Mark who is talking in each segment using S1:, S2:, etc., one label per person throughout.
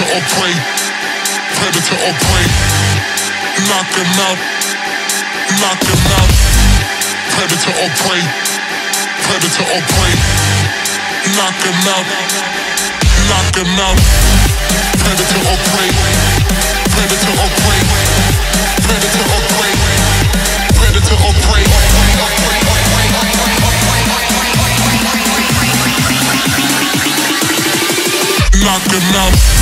S1: or prey, predator or prey. Knock him out, knock him out. Predator or prey, predator or prey. Knock him out, knock him out. Predator or prey, predator or prey, predator or prey, predator or prey. Knock him out.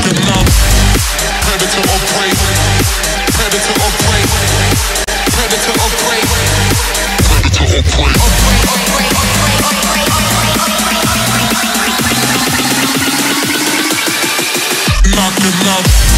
S1: Predator love, predator or prey, predator or prey, predator or prey, predator or prey. Knock them out.